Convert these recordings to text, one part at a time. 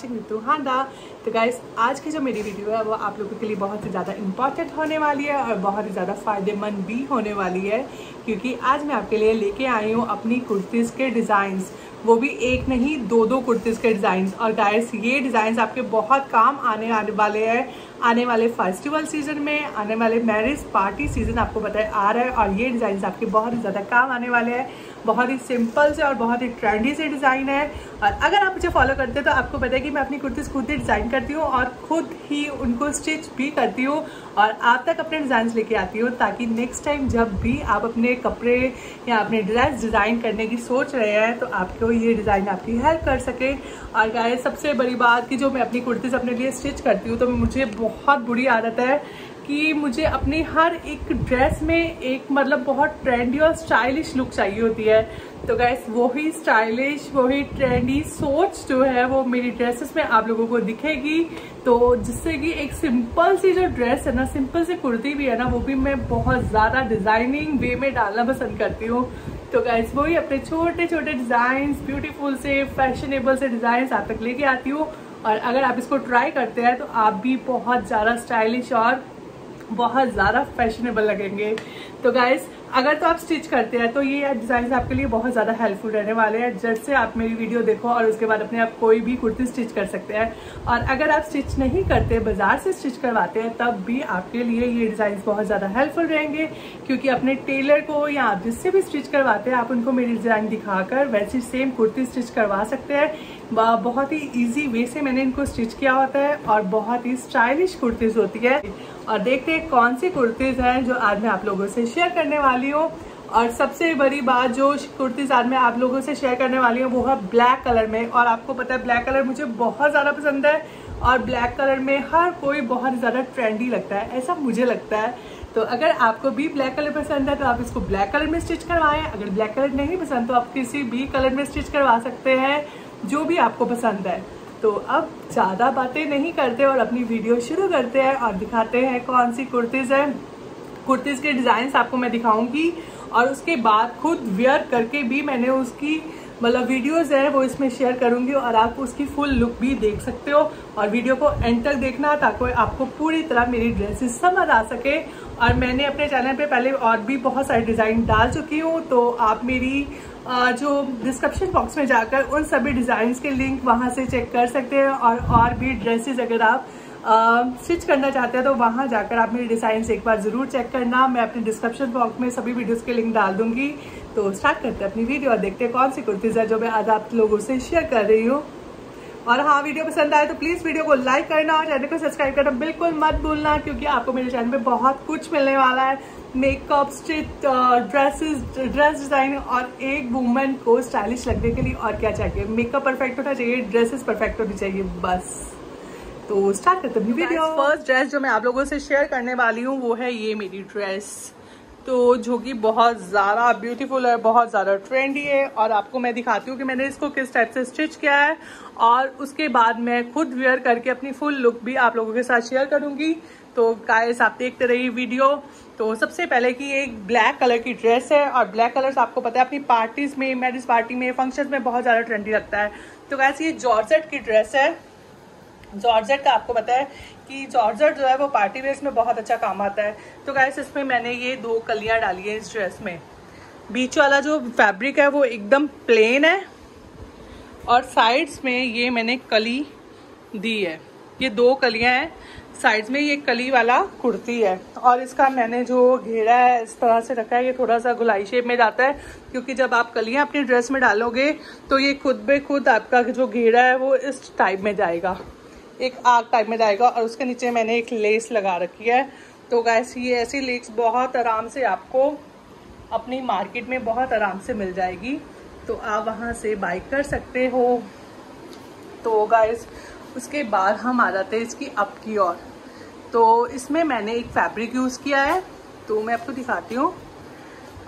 Watching Ritu हांडा तो guys आज की जो मेरी वीडियो है, वो आप लोगों के लिए बहुत ही ज़्यादा इंपॉर्टेंट होने वाली है और बहुत ही ज़्यादा फ़ायदेमंद भी होने वाली है, क्योंकि आज मैं आपके लिए लेके आई हूँ अपनी कुर्तीज़ के डिज़ाइंस वो भी एक नहीं दो दो कुर्तीज़ के डिज़ाइन और गाइस ये डिज़ाइन आपके बहुत काम आने आने वाले हैं। आने वाले फेस्टिवल सीज़न में, आने वाले मैरिज पार्टी सीज़न आपको बताए आ रहा है। और ये डिज़ाइन आपके बहुत ही ज़्यादा काम आने वाले हैं। बहुत ही सिंपल से और बहुत ही ट्रेंडी से डिज़ाइन है। और अगर आप मुझे फॉलो करते हैं तो आपको पता है कि मैं अपनी कुर्तीज़ खुद ही डिज़ाइन करती हूँ और खुद ही उनको स्टिच भी करती हूँ और आप तक अपने डिज़ाइन लेके आती हूँ, ताकि नेक्स्ट टाइम जब भी आप अपने कपड़े या अपने ड्रेस डिज़ाइन करने की सोच रहे हैं तो आपको ये डिज़ाइन आपकी हेल्प कर सके। और गाय सबसे बड़ी बात कि जो मैं अपनी कुर्तीज़ अपने लिए स्टिच करती हूँ तो मुझे बहुत बुरी आदत है। कि मुझे अपनी हर एक ड्रेस में एक मतलब बहुत ट्रेंडी और स्टाइलिश लुक चाहिए होती है। तो गैस वही स्टाइलिश वही ट्रेंडी सोच जो है वो मेरी ड्रेसेस में आप लोगों को दिखेगी। तो जिससे कि एक सिंपल सी जो ड्रेस है ना सिंपल सी कुर्ती भी है ना, वो भी मैं बहुत ज़्यादा डिज़ाइनिंग वे में डालना पसंद करती हूँ। तो गैस वही अपने छोटे छोटे डिज़ाइन ब्यूटीफुल से फैशनेबल से डिज़ाइन आप तक लेके आती हूँ। और अगर आप इसको ट्राई करते हैं तो आप भी बहुत ज़्यादा स्टाइलिश और बहुत ज़्यादा फैशनेबल लगेंगे। तो गाइज़ अगर तो आप स्टिच करते हैं तो ये डिज़ाइन आपके लिए बहुत ज़्यादा हेल्पफुल रहने वाले हैं। जब से आप मेरी वीडियो देखो और उसके बाद अपने आप कोई भी कुर्ती स्टिच कर सकते हैं। और अगर आप स्टिच नहीं करते, बाज़ार से स्टिच करवाते हैं, तब भी आपके लिए ये डिज़ाइन बहुत ज़्यादा हेल्पफुल रहेंगे। क्योंकि अपने टेलर को या आप जिससे भी स्टिच करवाते हैं, आप उनको मेरी डिज़ाइन दिखाकर वैसी सेम कुर्ती स्टिच करवा सकते हैं। बहुत ही ईजी वे से मैंने इनको स्टिच किया होता है और बहुत ही स्टाइलिश कुर्तीज होती है। और देखते हैं कौन सी कुर्तीज हैं जो आज मैं आप लोगों से शेयर करने वाली हूँ। और सबसे बड़ी बात जो कुर्तीज आज मैं आप लोगों से शेयर करने वाली हूँ, वो है ब्लैक कलर में। और आपको पता है ब्लैक कलर मुझे बहुत ज़्यादा पसंद है और ब्लैक कलर में हर कोई बहुत ज़्यादा ट्रेंडी लगता है, ऐसा मुझे लगता है। तो अगर आपको भी ब्लैक कलर पसंद है तो आप इसको ब्लैक कलर में स्टिच करवाएँ। अगर ब्लैक कलर नहीं पसंद तो आप किसी भी कलर में स्टिच करवा सकते हैं। जो भी आपको पसंद है। तो अब ज़्यादा बातें नहीं करते और अपनी वीडियो शुरू करते हैं और दिखाते हैं कौन सी कुर्तीज़ है। कुर्तीज़ के डिज़ाइन आपको मैं दिखाऊँगी और उसके बाद खुद वेयर करके भी मैंने उसकी मतलब वीडियोस है वो इसमें शेयर करूँगी और आप उसकी फुल लुक भी देख सकते हो। और वीडियो को एंड तक देखना ताकि आपको पूरी तरह मेरी ड्रेसेस समझ आ सके और मैंने अपने चैनल पे पहले और भी बहुत सारे डिज़ाइन डाल चुकी हूँ तो आप मेरी जो डिस्क्रिप्शन बॉक्स में जाकर उन सभी डिज़ाइन के लिंक वहाँ से चेक कर सकते हैं और और भी ड्रेसेस अगर आप स्टिच करना चाहते हैं तो वहाँ जाकर आप मेरी डिज़ाइन एक बार ज़रूर चेक करना। मैं अपने डिस्क्रिप्शन बॉक्स में सभी वीडियोज़ के लिंक डाल दूँगी। तो स्टार्ट करते हैं अपनी वीडियो और देखते हैं कौन सी कुर्तीज़ है जो मैं आज आप लोगों से शेयर कर रही हूँ। और हाँ वीडियो पसंद आए तो प्लीज़ वीडियो को लाइक करना और चैनल को सब्सक्राइब करना बिल्कुल मत भूलना क्योंकि आपको मेरे चैनल पे बहुत कुछ मिलने वाला है। Makeup stitch dresses dress design और एक वुमेन को स्टाइलिश लगने के लिए और क्या चाहिए? मेकअप परफेक्ट होना चाहिए ड्रेसेस परफेक्ट होनी चाहिए बस। तो स्टार्ट करते हैं वीडियो फ़र्स्ट ड्रेस जो मैं आप लोगों से शेयर करने वाली हूँ वो है ये मेरी ड्रेस तो जो कि बहुत ज़्यादा ब्यूटीफुल है, बहुत ज़्यादा ट्रेंडी है और आपको मैं दिखाती हूँ कि मैंने इसको किस टाइप से स्टिच किया है और उसके बाद मैं खुद वेयर करके अपनी फुल लुक भी आप लोगों के साथ शेयर करूँगी। तो गाइस आप देखते रहिए वीडियो तो सबसे पहले कि एक ब्लैक कलर की ड्रेस है और ब्लैक कलर आपको पता है, अपनी पार्टीज़ में मैरिज पार्टी में फ़ंक्शन में बहुत ज़्यादा ट्रेंडी लगता है। तो गैस ये जॉर्जेट की ड्रेस है। जॉर्जेट का आपको पता है कि जॉर्जेट जो है वो पार्टी वेयर में बहुत अच्छा काम आता है। तो गैस इसमें मैंने ये दो कलियाँ डाली है इस ड्रेस में। बीच वाला जो फैब्रिक है वो एकदम प्लेन है और साइड्स में ये मैंने कली दी है। ये दो कलियाँ हैं साइड्स में ये कली वाला कुर्ती है। और इसका मैंने जो घेरा है, इस तरह से रखा है, ये थोड़ा सा गुलाई शेप में जाता है, क्योंकि जब आप कलियाँ अपनी ड्रेस में डालोगे तो ये खुद बे खुद आपका जो घेरा है वो इस टाइप में जाएगा। एक आग टाइप में जाएगा और उसके नीचे मैंने एक लेस लगा रखी है। तो गैस ये ऐसी लेस बहुत आराम से आपको अपनी मार्केट में बहुत आराम से मिल जाएगी। तो आप वहाँ से बाई कर सकते हो। तो गाइस उसके बाद हम आ जाते हैं इसकी अप की ओर। तो इसमें मैंने एक फैब्रिक यूज़ किया है। तो मैं आपको दिखाती हूँ।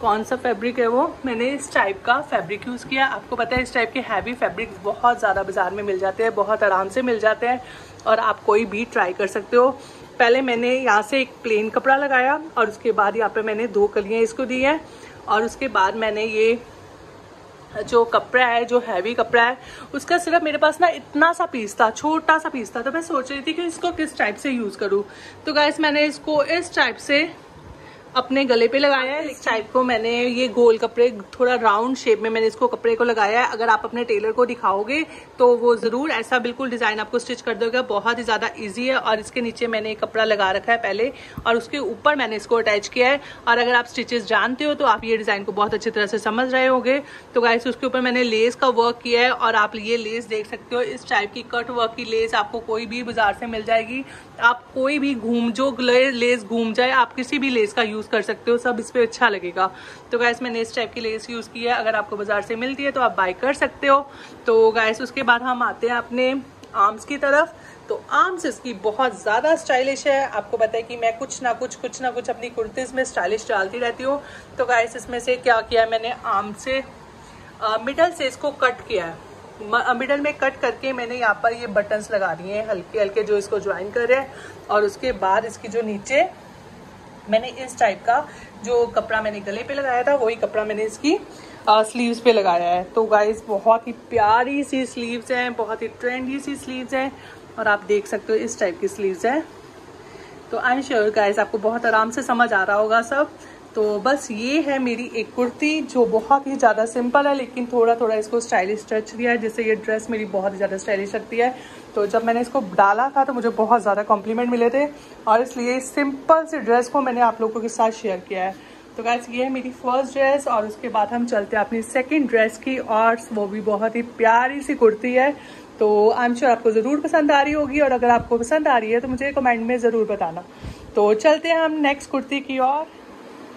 कौन सा फैब्रिक है वो? मैंने इस टाइप का फैब्रिक यूज़ किया। आपको पता है, इस टाइप के हैवी फैब्रिक बहुत ज़्यादा बाज़ार में मिल जाते हैं, बहुत आराम से मिल जाते हैं और आप कोई भी ट्राई कर सकते हो। पहले मैंने यहाँ से एक प्लेन कपड़ा लगाया और उसके बाद यहाँ पे मैंने दो कलियाँ इसको दी हैं और उसके बाद मैंने ये जो कपड़ा है, जो हैवी कपड़ा है, उसका सिर्फ़ मेरे पास ना इतना सा पीस था, छोटा सा पीस था। तो मैं सोच रही थी कि इसको किस टाइप से यूज़ करूँ। तो गैस मैंने इसको इस टाइप से अपने गले पे लगाया है। इस टाइप को मैंने ये गोल कपड़े, थोड़ा राउंड शेप में मैंने इसको कपड़े को लगाया है। अगर आप अपने टेलर को दिखाओगे तो वो ज़रूर ऐसा बिल्कुल डिज़ाइन आपको स्टिच कर दोगे। बहुत ही ज़्यादा इजी है और इसके नीचे मैंने एक कपड़ा लगा रखा है पहले और उसके ऊपर मैंने इसको अटैच किया है। और अगर आप स्टिचेस जानते हो तो आप ये डिज़ाइन को बहुत अच्छी तरह से समझ रहे होंगे। तो गाइस उसके ऊपर मैंने लेस का वर्क किया है और आप ये लेस देख सकते हो। इस टाइप की कट वर्क की लेस आपको कोई भी बाज़ार से मिल जाएगी। आप कोई भी घूम, जो लेस घूम जाए, आप किसी भी लेस का यूज़ कर सकते हो, सब इस पर अच्छा लगेगा। तो गैस मैंने इस टाइप की लेस यूज़ की है। अगर आपको बाज़ार से मिलती है तो आप बाई कर सकते हो। तो गैस उसके बाद हम आते हैं अपने आर्म्स की तरफ़। तो आर्म्स इसकी बहुत ज़्यादा स्टाइलिश है। आपको पता है कि मैं कुछ ना कुछ कुछ ना कुछ अपनी कुर्तीज़ में स्टाइलिश डालती रहती हूँ। तो गाइस इसमें से क्या किया मैंने? आर्म से मिडल से इसको कट किया है। मिडल में कट करके मैंने यहाँ पर ये बटन्स लगा दिए हैं हल्के हल्के जो इसको ज्वाइन कर रहे हैं। और उसके बाद इसकी जो नीचे मैंने इस टाइप का जो कपड़ा मैंने गले पे लगाया था, वही कपड़ा मैंने इसकी स्लीव्स पे लगाया है। तो गाइस बहुत ही प्यारी सी स्लीव्स हैं, बहुत ही ट्रेंडी सी स्लीव्स हैं, और आप देख सकते हो इस टाइप की स्लीव्स हैं। तो आई एम श्योर गाइस आपको बहुत आराम से समझ आ रहा होगा सब। तो बस ये है मेरी एक कुर्ती, जो बहुत ही ज़्यादा सिंपल है, लेकिन थोड़ा थोड़ा इसको स्टाइलिश टच दिया है, जिससे ये ड्रेस मेरी बहुत ही ज़्यादा स्टाइलिश लगती है। तो जब मैंने इसको डाला था तो मुझे बहुत ज़्यादा कॉम्प्लीमेंट मिले थे और इसलिए सिंपल सी ड्रेस को मैंने आप लोगों के साथ शेयर किया है। तो गैस ये है मेरी फ़र्स्ट ड्रेस और उसके बाद हम चलते हैं अपनी सेकेंड ड्रेस की और वो भी बहुत ही प्यारी सी कुर्ती है। तो आई एम श्योर आपको ज़रूर पसंद आ रही होगी और अगर आपको पसंद आ रही है तो मुझे कमेंट में ज़रूर बताना। तो चलते हैं हम नेक्स्ट कुर्ती की और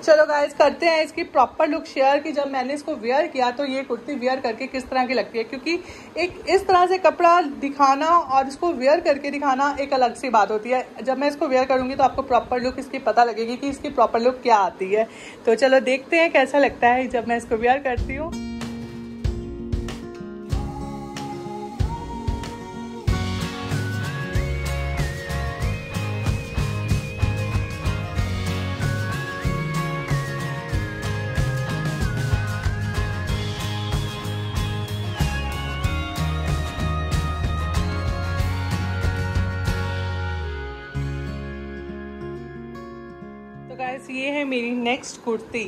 चलो गाइज़ करते हैं इसकी प्रॉपर लुक शेयर कि। जब मैंने इसको वेयर किया तो ये कुर्ती वेयर करके किस तरह की लगती है? क्योंकि एक इस तरह से कपड़ा दिखाना और इसको वेयर करके दिखाना एक अलग सी बात होती है। जब मैं इसको वेयर करूँगी तो आपको प्रॉपर लुक इसकी पता लगेगी कि इसकी प्रॉपर लुक क्या आती है। तो चलो देखते हैं कैसा लगता है जब मैं इसको वेयर करती हूँ। गाइस ये है मेरी नेक्स्ट कुर्ती।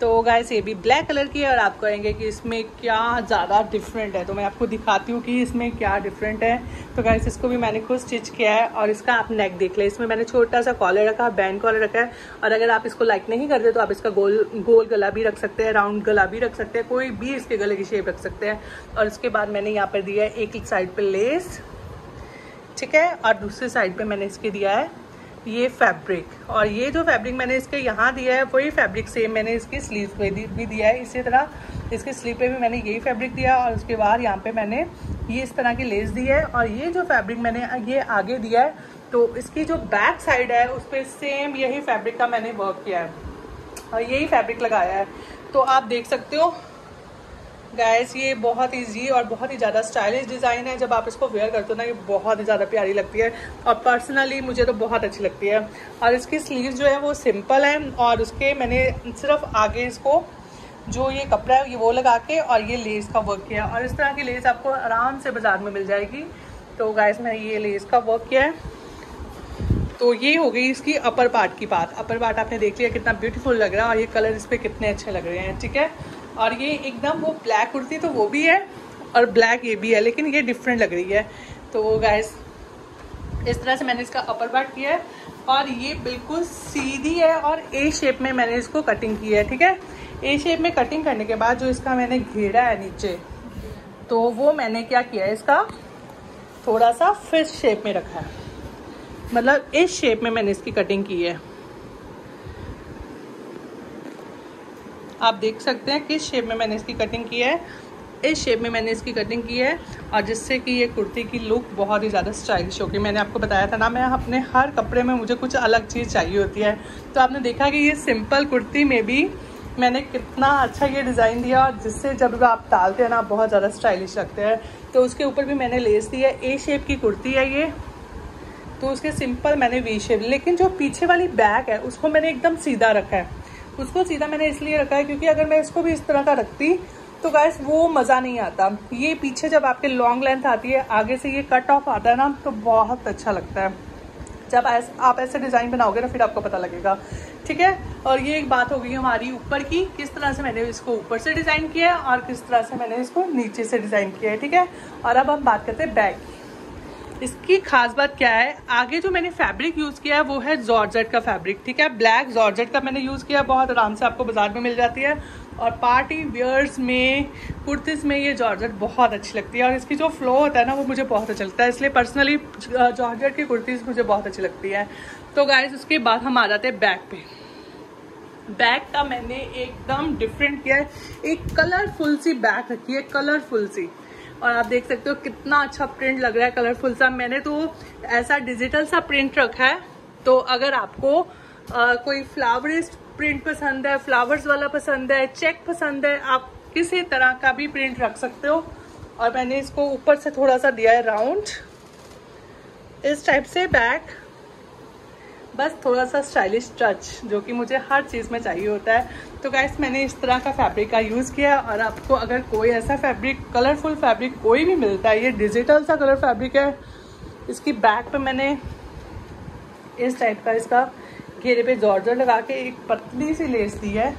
तो गाइस ये भी ब्लैक कलर की है और आप कहेंगे कि इसमें क्या ज़्यादा डिफरेंट है। तो मैं आपको दिखाती हूँ कि इसमें क्या डिफरेंट है। तो गाइस इसको भी मैंने खुद स्टिच किया है और इसका आप नेक देख लें। इसमें मैंने छोटा सा कॉलर रखा है बैंड कॉलर रखा है। और अगर आप इसको लाइक नहीं करते तो आप इसका गोल गोल गला भी रख सकते हैं राउंड गला भी रख सकते हैं, कोई भी इसके गले की शेप रख सकते हैं। और उसके बाद मैंने यहाँ पर दिया है एक साइड पर लेस ठीक है? और दूसरी साइड पर मैंने इसके दिया है ये फैब्रिक और ये जो फैब्रिक मैंने इसके यहाँ दिया है, वही फैब्रिक सेम मैंने इसकी स्लीव पे भी दिया है। इसी तरह इसके स्लीव पे भी मैंने यही फैब्रिक दिया और उसके बाद यहाँ पे मैंने ये इस तरह की लेस दी है। और ये जो फैब्रिक मैंने ये आगे दिया है तो इसकी जो बैक साइड है, उस पर सेम यही फैब्रिक का मैंने वर्क किया है। और यही फैब्रिक लगाया है। तो आप देख सकते हो गैस ये बहुत ईजी और बहुत ही ज़्यादा स्टाइलिश डिज़ाइन है। जब आप इसको वेयर करते हो ना, ये बहुत ही ज़्यादा प्यारी लगती है। और पर्सनली मुझे तो बहुत अच्छी लगती है। और इसकी स्लीव जो है वो सिंपल है और उसके मैंने सिर्फ़ आगे इसको जो ये कपड़ा है, ये वो लगा के और ये लेस का वर्क किया और इस तरह की लेस आपको आराम से बाज़ार में मिल जाएगी। तो गैस मैंने ये लेस का वर्क किया है। तो ये हो गई इसकी अपर पार्ट की बात। अपर पार्ट आपने देख लिया कितना ब्यूटीफुल लग रहा है और ये कलर इस पर कितने अच्छे लग रहे हैं, ठीक है? और ये एकदम वो ब्लैक कुर्ती तो वो भी है और ब्लैक ये भी है, लेकिन ये डिफरेंट लग रही है। तो गैस इस तरह से मैंने इसका अपर पार्ट किया है और ये बिल्कुल सीधी है और ए शेप में मैंने इसको कटिंग की है, ठीक है? ए शेप में कटिंग करने के बाद जो इसका मैंने घेरा है नीचे तो वो मैंने क्या किया है इसका? थोड़ा सा फ़िश शेप में रखा है। मतलब इस शेप में मैंने इसकी कटिंग की है। आप देख सकते हैं किस शेप में मैंने इसकी कटिंग की है। इस शेप में मैंने इसकी कटिंग की है और जिससे कि ये कुर्ती की लुक बहुत ही ज़्यादा स्टाइलिश होगी मैंने आपको बताया था ना, मैं अपने हर कपड़े में मुझे कुछ अलग चीज़ चाहिए होती है। तो आपने देखा कि ये सिंपल कुर्ती में भी मैंने कितना अच्छा ये डिज़ाइन दिया और जिससे जब आप डालते हैं ना, आप बहुत ज़्यादा स्टाइलिश लगते हैं। तो उसके ऊपर भी मैंने लेस दी है। ए शेप की कुर्ती है ये। तो उसके सिंपल मैंने वी शेप लेकिन जो पीछे वाली बैक है, उसको मैंने एकदम सीधा रखा है। उसको सीधा मैंने इसलिए रखा है क्योंकि अगर मैं इसको भी इस तरह का रखती तो गैस वो मज़ा नहीं आता। ये पीछे जब आपके लॉन्ग लेंथ आती है आगे से ये कट ऑफ़ आता है ना तो बहुत अच्छा लगता है। जब ऐस, आप ऐसे डिज़ाइन बनाओगे ना फिर आपको पता लगेगा। ठीक है? और ये एक बात हो गई हमारी ऊपर की किस तरह से मैंने इसको ऊपर से डिज़ाइन किया है और किस तरह से मैंने इसको नीचे से डिज़ाइन किया है ठीक है? और अब हम बात करते हैं बैग इसकी खास बात क्या है? आगे जो मैंने फैब्रिक यूज़ किया है, वो है जॉर्जेट का फैब्रिक ठीक है? ब्लैक जॉर्जेट का मैंने यूज़ किया, बहुत आराम से आपको बाज़ार में मिल जाती है। और पार्टी वियर्स में कुर्तीज़ में ये जॉर्जेट बहुत अच्छी लगती है। और इसकी जो फ्लो होता है ना, वो मुझे बहुत अच्छा लगता है। इसलिए पर्सनली जॉर्जेट की कुर्तीज़ मुझे बहुत अच्छी लगती है। तो गाइज़ उसके बाद हम आ जाते हैं बैक पे। बैग का मैंने एकदम डिफरेंट किया है। एक कलरफुल सी बैग रखी है कलरफुल सी। और आप देख सकते हो कितना अच्छा प्रिंट लग रहा है कलरफुल सा। मैंने तो ऐसा डिजिटल सा प्रिंट रखा है। तो अगर आपको आ, कोई फ्लावरिस्ट प्रिंट पसंद है फ्लावर्स वाला पसंद है चेक पसंद है आप किसी तरह का भी प्रिंट रख सकते हो। और मैंने इसको ऊपर से थोड़ा सा दिया है राउंड इस टाइप से बैक बस थोड़ा सा स्टाइलिश टच, जो कि मुझे हर चीज़ में चाहिए होता है। तो गैस मैंने इस तरह का फैब्रिक का यूज़ किया और आपको अगर कोई ऐसा फैब्रिक कलरफुल फैब्रिक कोई भी मिलता है, ये डिजिटल सा कलर फैब्रिक है। इसकी बैक पे मैंने इस टाइप का इसका घेरे पे जॉर्जर लगा के एक पतली सी लेस दी है।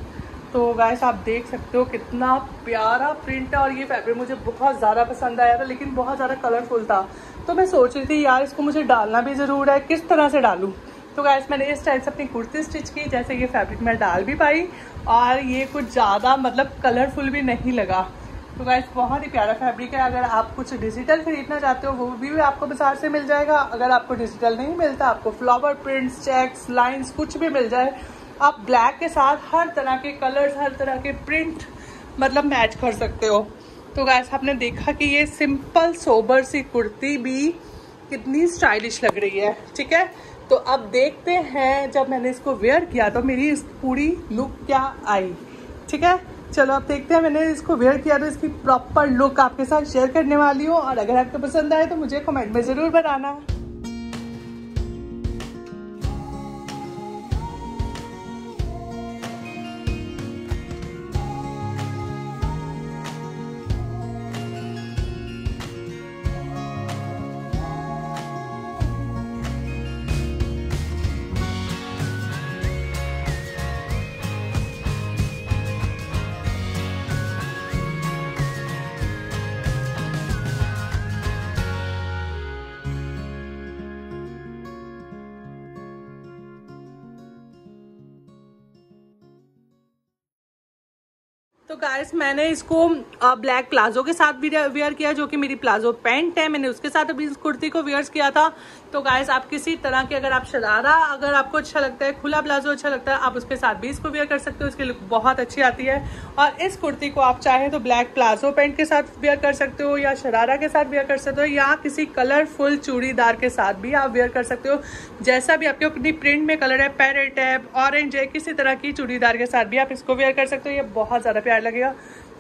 तो गैस आप देख सकते हो कितना प्यारा प्रिंट है और ये फैब्रिक मुझे बहुत ज़्यादा पसंद आया था, लेकिन बहुत ज़्यादा कलरफुल था। तो मैं सोच रही थी, यार, इसको मुझे डालना भी ज़रूर है, किस तरह से डालूँ? तो गैस मैंने इस टाइप से अपनी कुर्ती स्टिच की, जैसे ये फैब्रिक मैं डाल भी पाई और ये कुछ ज़्यादा मतलब कलरफुल भी नहीं लगा। तो गैस बहुत ही प्यारा फैब्रिक है। अगर आप कुछ डिजिटल खरीदना चाहते हो, वो भी भी आपको बाज़ार से मिल जाएगा। अगर आपको डिजिटल नहीं मिलता, आपको फ्लावर प्रिंट्स चेक्स लाइंस कुछ भी मिल जाए, आप ब्लैक के साथ हर तरह के कलर्स हर तरह के प्रिंट मतलब मैच कर सकते हो। तो गैस आपने देखा कि ये सिंपल सोबर सी कुर्ती भी कितनी स्टाइलिश लग रही है, ठीक है? तो अब देखते हैं, जब मैंने इसको वेयर किया तो मेरी इस पूरी लुक क्या आई? ठीक है? चलो, अब देखते हैं मैंने इसको वेयर किया तो इसकी प्रॉपर लुक आपके साथ शेयर करने वाली हूँ। और अगर आपको पसंद आए तो मुझे कमेंट में ज़रूर बताना। तो गाइस मैंने इसको ब्लैक प्लाजो के साथ भी वेयर किया, जो कि मेरी प्लाजो पैंट है। मैंने उसके साथ अभी इस कुर्ती को वेयर किया था। तो गाइस आप किसी तरह के अगर आप शरारा, अगर आपको अच्छा लगता है, खुला प्लाजो अच्छा लगता है, आप उसके साथ भी इसको वेयर कर सकते हो। इसकी लुक बहुत अच्छी आती है। और इस कुर्ती को आप चाहे तो ब्लैक प्लाजो पैंट के साथ वेयर कर सकते हो, या शरारा के साथ वेयर कर सकते हो, या किसी कलरफुल चूड़ीदार के साथ भी आप वेयर कर सकते हो। जैसा भी आपके अपनी प्रिंट में कलर है पैरेट है ऑरेंज है, किसी तरह की चूड़ीदार के साथ भी आप इसको वेयर कर सकते हो। ये बहुत ज़्यादा प्यार लगेगा।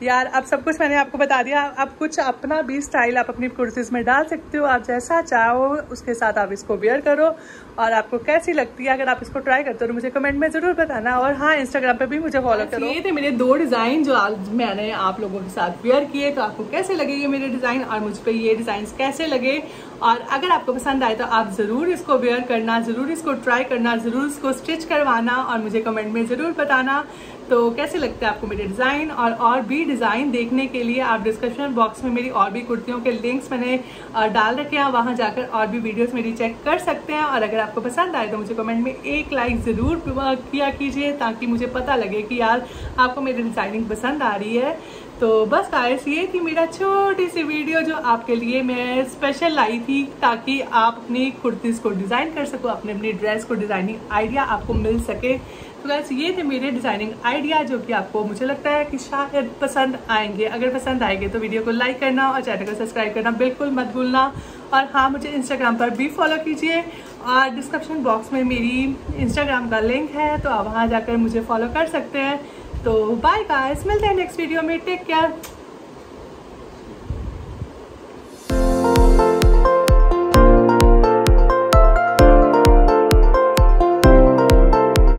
यार अब सब कुछ मैंने आपको बता दिया। अब कुछ अपना भी स्टाइल आप अपनी कुर्तीज़ में डाल सकते हो। आप जैसा चाहो उसके साथ आप इसको वेयर करो। और आपको कैसी लगती है अगर आप इसको ट्राई करते हो तो मुझे कमेंट में ज़रूर बताना। और हाँ इंस्टाग्राम पे भी मुझे फॉलो करो। ये थे मेरे दो डिज़ाइन जो आज मैंने आप लोगों के साथ वेयर किए। तो आपको कैसे लगे ये मेरे डिज़ाइन और मुझ पर ये डिज़ाइन कैसे लगे? और अगर आपको पसंद आए तो आप ज़रूर इसको वेयर करना ज़रूर इसको ट्राई करना ज़रूर इसको स्टिच करवाना। और मुझे कमेंट में ज़रूर बताना। तो कैसे लगता है आपको मेरे डिज़ाइन और और भी डिज़ाइन देखने के लिए आप डिस्क्रिप्शन बॉक्स में मेरी और भी कुर्तियों के लिंक्स मैंने डाल रखे हैं। वहाँ जाकर और भी वीडियोस मेरी चेक कर सकते हैं और अगर आपको पसंद आए तो मुझे कमेंट में एक लाइक ज़रूर किया कीजिए ताकि मुझे पता लगे कि यार आपको मेरी डिज़ाइनिंग पसंद आ रही है। तो बस गाइस ये थी मेरा छोटी सी वीडियो जो आपके लिए मैं स्पेशल लाई थी ताकि आप अपनी कुर्तीज़ को डिज़ाइन कर सको, अपने, अपनी ड्रेस को डिज़ाइनिंग आइडिया आपको मिल सके। तो गैस ये थे मेरे डिज़ाइनिंग आइडिया जो कि आपको मुझे लगता है कि शायद पसंद आएँगे। अगर पसंद आएँगे तो वीडियो को लाइक करना और चैनल को सब्सक्राइब करना बिल्कुल मत भूलना। और हाँ मुझे इंस्टाग्राम पर भी फॉलो कीजिए। और डिस्क्रिप्शन बॉक्स में मेरी इंस्टाग्राम का लिंक है तो आप वहाँ जाकर मुझे फॉलो कर सकते हैं। तो बाय गाइस मिलते हैं नेक्स्ट वीडियो में। Take care